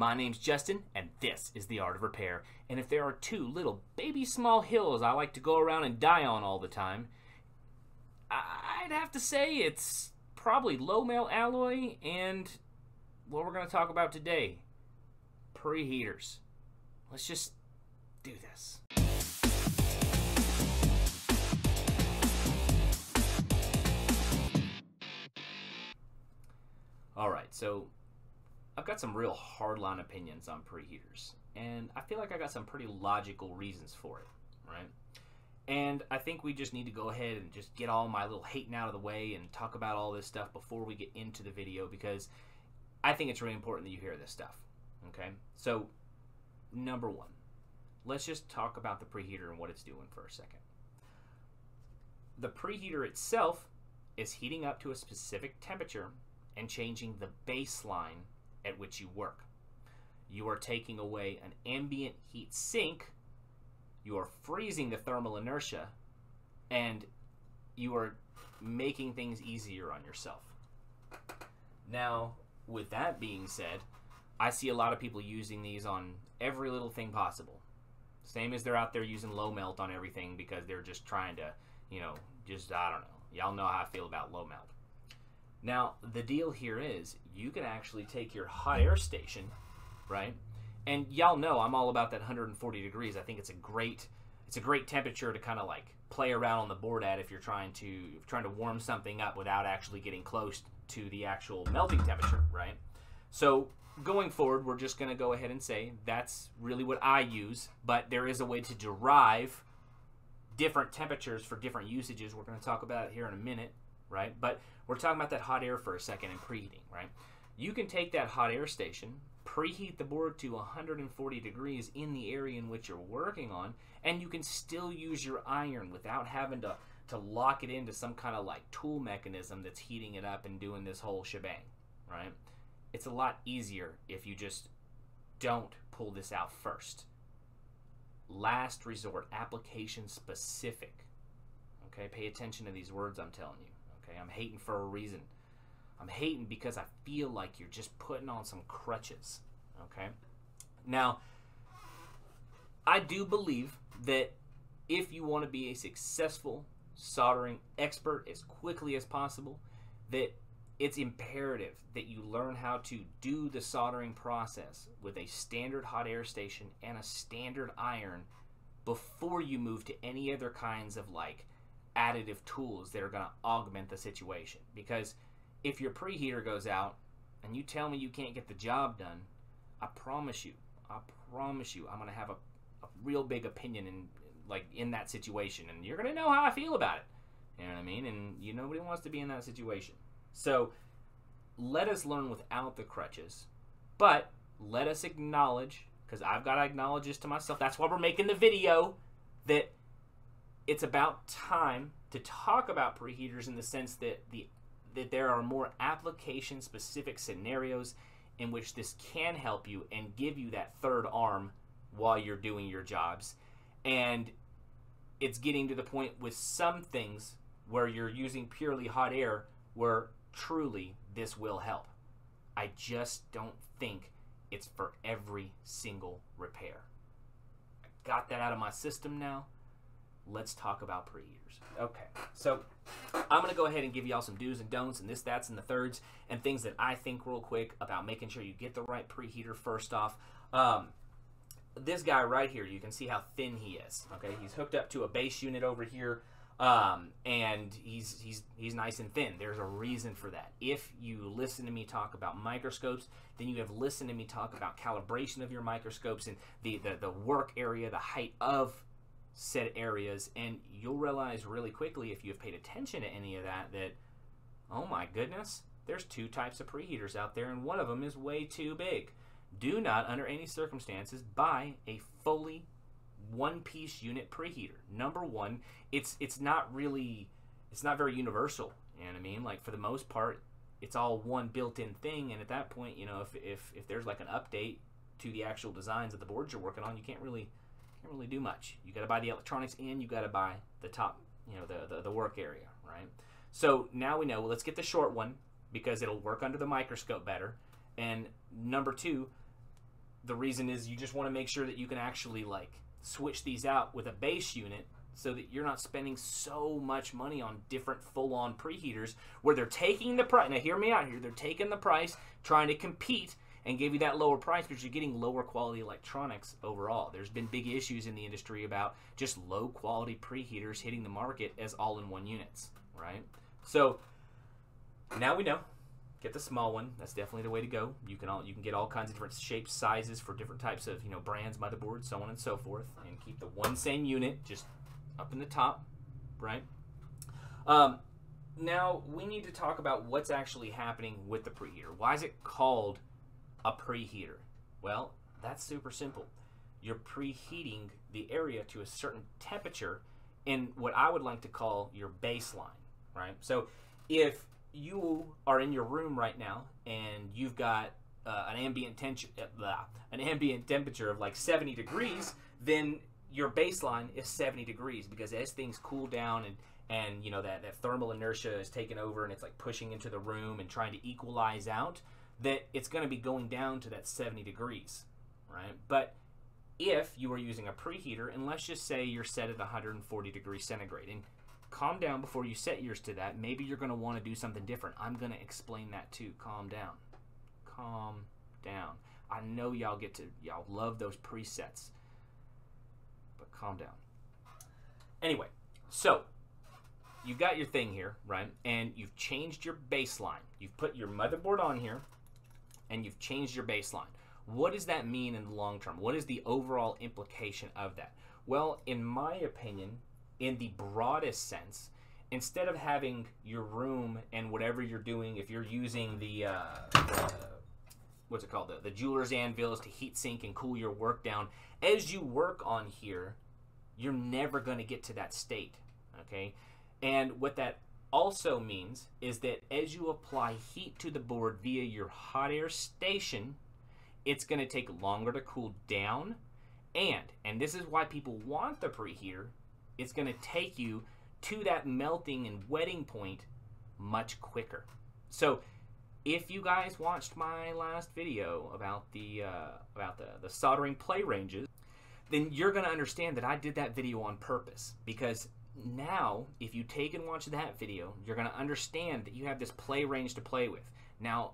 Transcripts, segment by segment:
My name's Justin, and this is The Art of Repair. And if there are two little baby small hills I like to go around and die on all the time, I'd have to say it's probably low melt alloy and what we're going to talk about today preheaters. Let's just do this. All right, so I've got some real hardline opinions on preheaters, and I feel like I got some pretty logical reasons for it, right? And I think we just need to go ahead and just get all my little hating out of the way and talk about all this stuff before we get into the video because I think it's really important that you hear this stuff. Okay? So, number one, let's just talk about the preheater and what it's doing for a second. The preheater itself is heating up to a specific temperature and changing the baseline at which you work. You are taking away an ambient heat sink, you are freezing the thermal inertia, and you are making things easier on yourself. Now, with that being said, I see a lot of people using these on every little thing possible. Same as they're out there using low melt on everything because they're just trying to, you know, just, I don't know. Y'all know how I feel about low melt. Now, the deal here is you can actually take your hot air station, right? And y'all know I'm all about that 140 degrees. I think it's a great it's a great temperature to kind of like play around on the board at if you're trying to trying to warm something up without actually getting close to the actual melting temperature, right? So, going forward, we're just going to go ahead and say that's really what I use, but there is a way to derive different temperatures for different usages. We're going to talk about it here in a minute, right? But we're talking about that hot air for a second and preheating, right? You can take that hot air station, preheat the board to 140 degrees in the area in which you're working on, and you can still use your iron without having to, to lock it into some kind of like tool mechanism that's heating it up and doing this whole shebang, right? It's a lot easier if you just don't pull this out first. Last resort, application specific. Okay, pay attention to these words I'm telling you. Okay, I'm hating for a reason. I'm hating because I feel like you're just putting on some crutches. Okay, now I do believe that if you want to be a successful soldering expert as quickly as possible, that it's imperative that you learn how to do the soldering process with a standard hot air station and a standard iron before you move to any other kinds of like additive tools that are going to augment the situation. Because if your preheater goes out and you tell me you can't get the job done, I promise you, I promise you, I'm going to have a, a real big opinion in like in that situation, and you're going to know how I feel about it. You know what I mean? And you nobody wants to be in that situation. So let us learn without the crutches, but let us acknowledge, because I've got to acknowledge this to myself. That's why we're making the video that it's about time to talk about preheaters in the sense that the that there are more application specific scenarios in which this can help you and give you that third arm while you're doing your jobs. And it's getting to the point with some things where you're using purely hot air where truly this will help. I just don't think it's for every single repair. I got that out of my system now. Let's talk about preheaters. Okay, so I'm going to go ahead and give y'all some do's and don'ts and this, that's, and the thirds and things that I think real quick about making sure you get the right preheater first off. Um, this guy right here, you can see how thin he is. Okay, he's hooked up to a base unit over here. Um, and he's he's he's nice and thin. There's a reason for that. If you listen to me talk about microscopes, then you have listened to me talk about calibration of your microscopes and the the, the work area, the height of said areas, and you'll realize really quickly if you've paid attention to any of that that oh my goodness, there's two types of preheaters out there, and one of them is way too big. Do not, under any circumstances, buy a fully one piece unit preheater. Number one, it's it's not really it's not very universal. You know what I mean? Like for the most part, it's all one built-in thing, and at that point, you know, if if if there's like an update to the actual designs of the boards you're working on, you can't really can't really do much. You got to buy the electronics and you got to buy the top, you know, the, the the work area, right? So now we know. Well, let's get the short one because it'll work under the microscope better. And number two, the reason is you just want to make sure that you can actually like switch these out with a base unit so that you're not spending so much money on different full-on preheaters where they're taking the price. Now, hear me out here. They're taking the price, trying to compete and give you that lower price, but you're getting lower quality electronics overall. There's been big issues in the industry about just low quality preheaters hitting the market as all-in-one units, right? So now we know. Get the small one. That's definitely the way to go. You can all you can get all kinds of different shapes, sizes for different types of you know brands, motherboards, so on and so forth, and keep the one same unit just up in the top, right? Um, now we need to talk about what's actually happening with the preheater. Why is it called a preheater? Well, that's super simple. You're preheating the area to a certain temperature in what I would like to call your baseline, right? So if you are in your room right now and you've got uh, an ambient temperature, uh, an ambient temperature of like 70 degrees, then your baseline is 70 degrees because as things cool down and and you know that, that thermal inertia is taking over and it's like pushing into the room and trying to equalize out that it's going to be going down to that 70 degrees right? But if you are using a preheater and let's just say you're set at 140 degrees centigrade and calm down before you set yours to that. Maybe you're going to want to do something different. I'm going to explain that too. Calm down. Calm down. I know y'all get to y'all love those presets but calm down. Anyway, so you've got your thing here, right? And you've changed your baseline. You've put your motherboard on here and you've changed your baseline. What does that mean in the long term? What is the overall implication of that? Well, in my opinion, in the broadest sense, instead of having your room and whatever you're doing, if you're using the, uh, the what's it called, the, the jeweler's anvils to heat sink and cool your work down, as you work on here, you're never going to get to that state. Okay? And what that also means is that as you apply heat to the board via your hot air station, it's going to take longer to cool down. And, and this is why people want the preheater, it's going to take you to that melting and wetting point much quicker. So, if you guys watched my last video about the uh, about the, the soldering play ranges, then you're going to understand that I did that video on purpose because now if you take and watch that video, you're going to understand that you have this play range to play with. Now,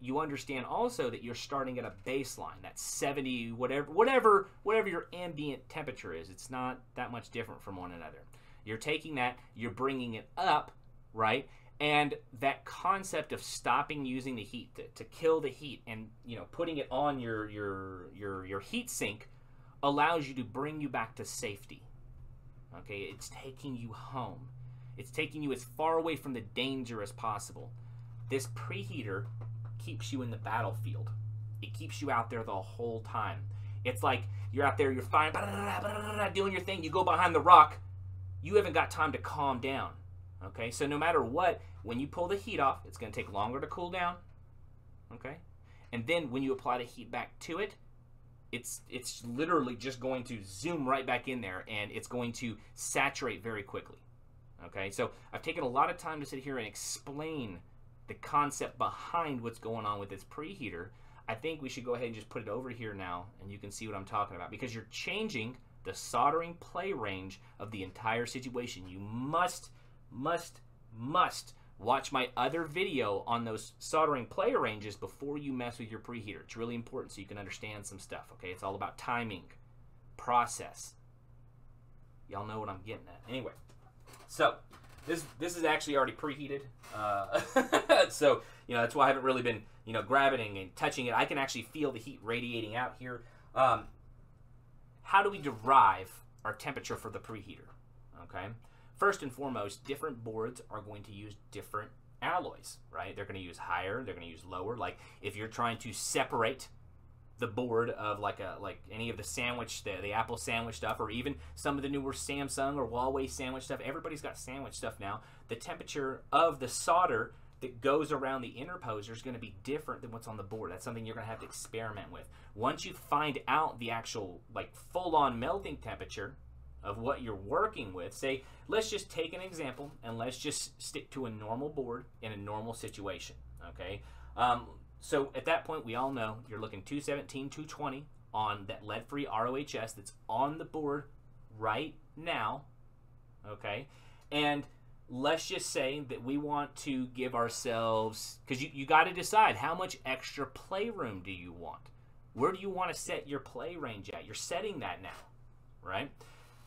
you understand also that you're starting at a baseline, that 70 whatever whatever whatever your ambient temperature is. It's not that much different from one another. You're taking that, you're bringing it up, right? And that concept of stopping using the heat to, to kill the heat and you know putting it on your your your your heat sink allows you to bring you back to safety. Okay, it's taking you home. It's taking you as far away from the danger as possible. This preheater keeps you in the battlefield. It keeps you out there the whole time. It's like you're out there, you're fine, doing your thing. You go behind the rock, you haven't got time to calm down. Okay, so no matter what, when you pull the heat off, it's going to take longer to cool down. Okay, and then when you apply the heat back to it, it's it's literally just going to zoom right back in there and it's going to saturate very quickly. Okay, so I've taken a lot of time to sit here and explain the concept behind what's going on with this preheater. I think we should go ahead and just put it over here now and you can see what I'm talking about because you're changing the soldering play range of the entire situation. You must, must, must Watch my other video on those soldering play ranges before you mess with your preheater. It's really important so you can understand some stuff, okay? It's all about timing, process. Y'all know what I'm getting at. Anyway, so this this is actually already preheated. Uh, so, you know, that's why I haven't really been, you know, grabbing and touching it. I can actually feel the heat radiating out here. Um, how do we derive our temperature for the preheater? Okay. First and foremost, different boards are going to use different alloys, right? They're going to use higher, they're going to use lower. Like if you're trying to separate the board of like a like any of the sandwich the, the apple sandwich stuff or even some of the newer samsung or huawei sandwich stuff everybody's got sandwich stuff now the temperature of the solder that goes around the interposer is going to be different than what's on the board that's something you're going to have to experiment with once you find out the actual like full on melting temperature of what you're working with. Say, let's just take an example and let's just stick to a normal board in a normal situation. Okay. Um, So at that point, we all know you're looking 217, 220 on that lead-free ROHS that's on the board right now. Okay, and let's just say that we want to give ourselves because you, you got to decide how much extra playroom do you want where do you want to set your play range at you're setting that now right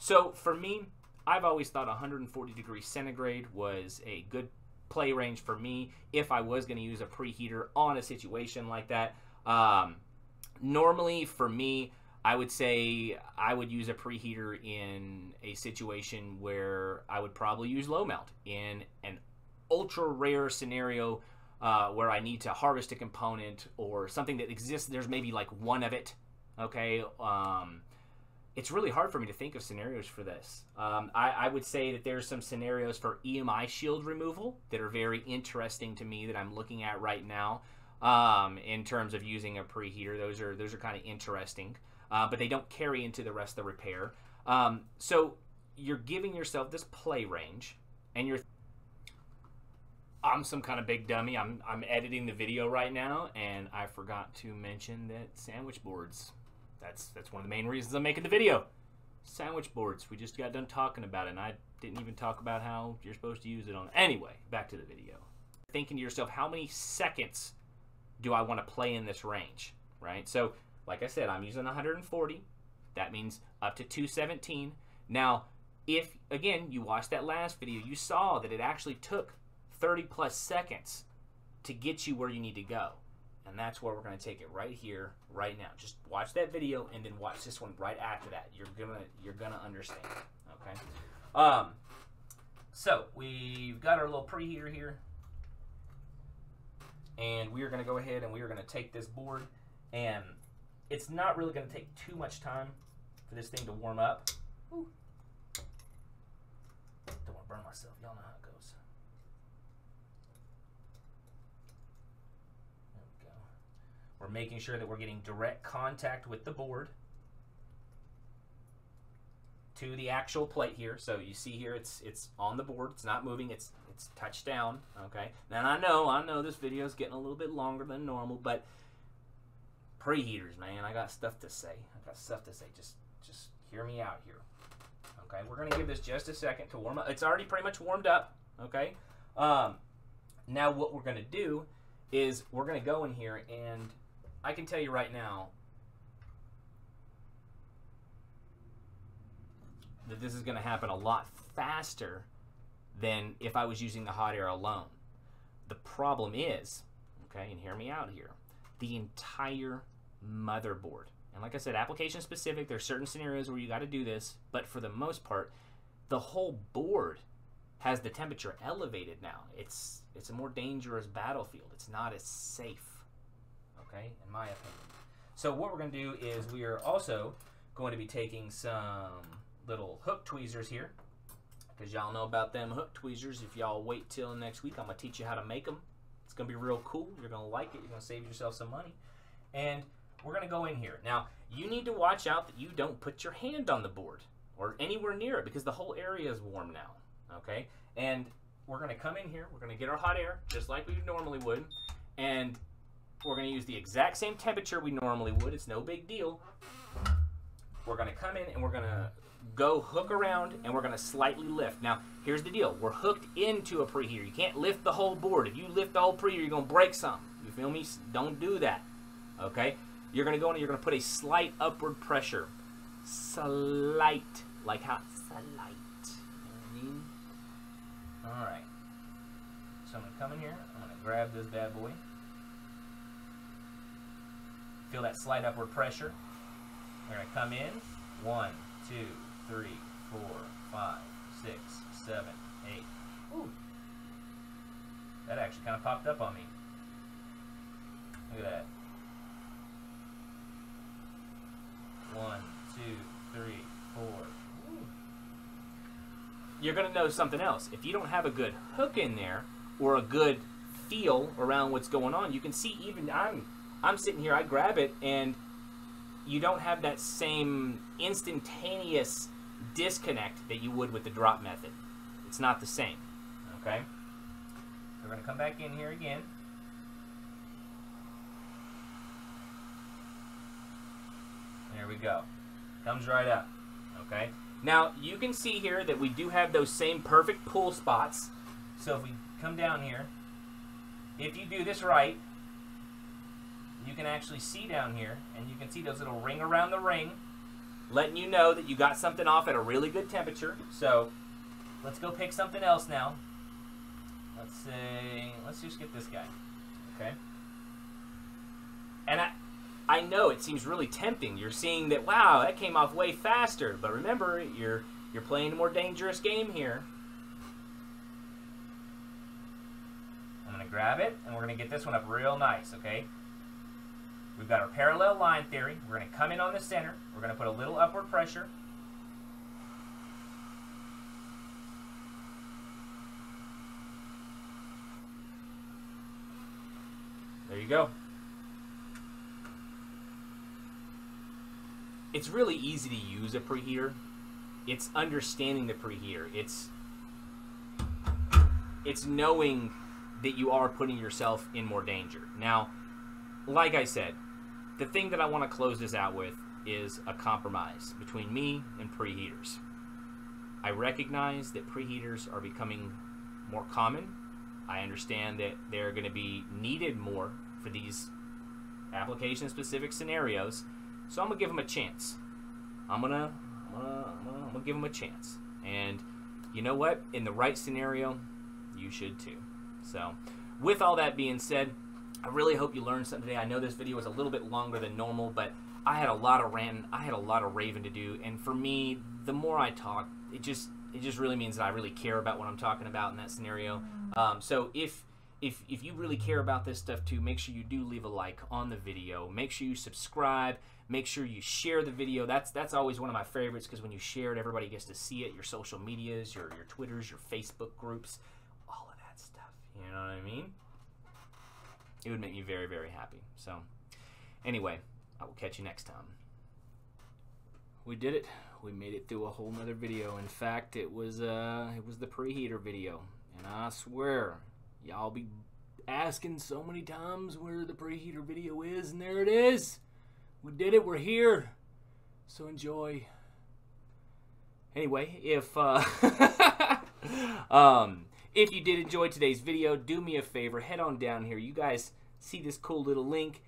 so for me i've always thought 140 degrees centigrade was a good play range for me if i was going to use a preheater on a situation like that um, normally for me I would say I would use a preheater in a situation where I would probably use low melt in an ultra rare scenario uh, where I need to harvest a component or something that exists. There's maybe like one of it. Okay. Um, it's really hard for me to think of scenarios for this. Um, I, I, would say that there's some scenarios for EMI shield removal that are very interesting to me that I'm looking at right now um, in terms of using a preheater. Those are those are kind of interesting uh, but they don't carry into the rest of the repair. Um, so you're giving yourself this play range, and you're. I'm some kind of big dummy. I'm I'm editing the video right now, and I forgot to mention that sandwich boards. That's that's one of the main reasons I'm making the video. Sandwich boards. We just got done talking about it, and I didn't even talk about how you're supposed to use it on. Anyway, back to the video. Thinking to yourself, how many seconds do I want to play in this range? Right. So like I said, I'm using 140. That means up to 217. Now, if, again, you watched that last video, you saw that it actually took 30 plus seconds to get you where you need to go. And that's where we're going to take it right here, right now. Just watch that video and then watch this one right after that. You're gonna you're gonna understand. Okay. Um. So we've got our little preheater here, and we are going to go ahead and we are going to take this board and it's not really going to take too much time for this thing to warm up. Ooh. Don't want to burn myself. Y'all know how it goes. There we go. We're making sure that we're getting direct contact with the board to the actual plate here. So you see here, it's it's on the board. It's not moving. It's it's touched down. Okay. Now I know I know this video is getting a little bit longer than normal, but preheaters, man. I got stuff to say. I got stuff to say. Just just hear me out here. Okay, we're gonna give this just a second to warm up. It's already pretty much warmed up. Okay. Um, now what we're gonna do is we're gonna go in here and I can tell you right now that this is gonna happen a lot faster than if I was using the hot air alone. The problem is, okay, and hear me out here, the entire motherboard. And like I said, application specific, there's certain scenarios where you got to do this, but for the most part, the whole board has the temperature elevated now. It's it's a more dangerous battlefield. It's not as safe. Okay, in my opinion. So what we're going to do is we are also going to be taking some little hook tweezers here because y'all know about them hook tweezers. If y'all wait till next week, I'm going to teach you how to make them. It's going to be real cool. You're going to like it. You're going to save yourself some money. And we're going to go in here. Now, you need to watch out that you don't put your hand on the board or anywhere near it because the whole area is warm now. Okay? And we're going to come in here. We're going to get our hot air just like we normally would. And we're going to use the exact same temperature we normally would. It's no big deal. We're going to come in and we're going to go hook around and we're going to slightly lift. Now, here's the deal. We're hooked into a preheater. You can't lift the whole board. If you lift the whole preheater, you're going to break something. You feel me? Don't do that. Okay? You're going to go in and you're going to put a slight upward pressure. Slight. Like how? Slight. You know I mean? Alright. So I'm going to come in here. I'm going to grab this bad boy. Feel that slight upward pressure. We're going to come in. One, two, three, four, five, six, seven, eight. Ooh. That actually kind of popped up on me. Look at that. One, two, three, four. Ooh. You're going to know something else. If you don't have a good hook in there or a good feel around what's going on, you can see even I'm I'm sitting here, I grab it, and you don't have that same instantaneous disconnect that you would with the drop method. It's not the same, okay? We're gonna come back in here again. There we go. Comes right up, okay? Now, you can see here that we do have those same perfect pull spots. So if we come down here, if you do this right, you can actually see down here, and you can see those little ring around the ring, letting you know that you got something off at a really good temperature. So let's go pick something else now. Let's say, let's just get this guy. Okay. And I, I know it seems really tempting. You're seeing that, wow, that came off way faster. But remember, you're you're playing a more dangerous game here. I'm going to grab it, and we're going to get this one up real nice, okay? We've got our parallel line theory. We're going to come in on the center. We're going to put a little upward pressure. There you go. It's really easy to use a preheater. It's understanding the preheater. It's it's knowing that you are putting yourself in more danger. Now, like I said, the thing that I want to close this out with is a compromise between me and preheaters. I recognize that preheaters are becoming more common. I understand that they're going to be needed more for these application specific scenarios. So I'm going to give them a chance. I'm going to I'm I'm gonna give them a chance. And you know what? In the right scenario, you should too. So, with all that being said, I really hope you learned something today. I know this video was a little bit longer than normal, but I had a lot of ranting, I had a lot of raving to do, and for me, the more I talk, it just it just really means that I really care about what I'm talking about in that scenario. Um, so if if if you really care about this stuff too, make sure you do leave a like on the video. Make sure you subscribe. Make sure you share the video. That's that's always one of my favorites because when you share it, everybody gets to see it. Your social medias, your your Twitters, your Facebook groups, all of that stuff. You know what I mean? It would make me very, very happy. So, anyway, I will catch you next time. We did it. We made it through a whole nother video. In fact, it was uh, it was the preheater video, and I swear, y'all be asking so many times where the preheater video is, and there it is. We did it. We're here. So enjoy. Anyway, if uh, um, if you did enjoy today's video, do me a favor, head on down here. You guys see this cool little link,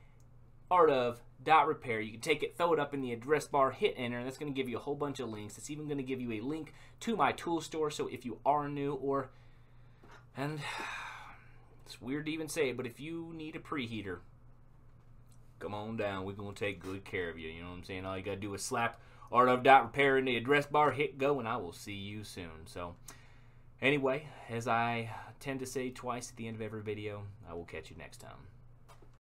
art of dot repair. You can take it, throw it up in the address bar, hit enter, and that's going to give you a whole bunch of links. It's even going to give you a link to my tool store. So if you are new or, and it's weird to even say it, but if you need a preheater, come on down. We're going to take good care of you. You know what I'm saying? All you got to do is slap art of dot repair in the address bar, hit go, and I will see you soon. So, Anyway, as I tend to say twice at the end of every video, I will catch you next time.